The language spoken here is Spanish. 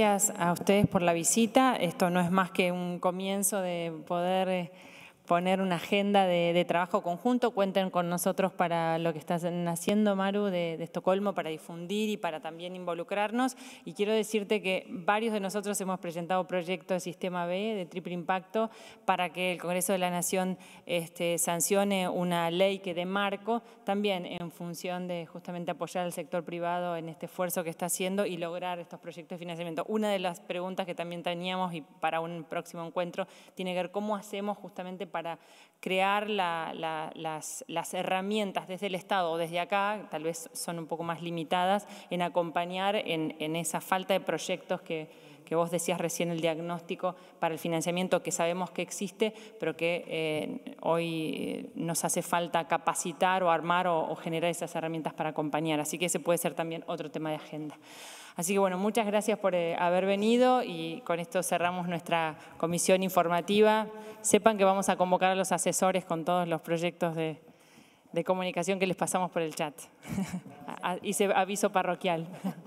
Gracias a ustedes por la visita. Esto no es más que un comienzo de poder eh, poner una agenda de, trabajo conjunto. Cuenten con nosotros para lo que están haciendo, Maru, de, Estocolmo, para difundir y para también involucrarnos. Y quiero decirte que varios de nosotros hemos presentado proyectos de Sistema B, de triple impacto, para que el Congreso de la Nación este, sancione una ley que dé marco, también en función de justamente apoyar al sector privado en este esfuerzo que está haciendo y lograr estos proyectos de financiamiento. Una de las preguntas que también teníamos y para un próximo encuentro tiene que ver cómo hacemos justamente para para crear las, herramientas desde el Estado o desde acá, tal vez son un poco más limitadas, en acompañar en, esa falta de proyectos que, vos decías recién, el diagnóstico para el financiamiento que sabemos que existe, pero que eh, hoy eh, nos hace falta capacitar o armar o generar esas herramientas para acompañar. Así que ese puede ser también otro tema de agenda. Así que bueno, muchas gracias por eh, haber venido y con esto cerramos nuestra comisión informativa. Sepan que vamos a convocar a los asesores con todos los proyectos de, de comunicación que les pasamos por el chat. Hice aviso parroquial.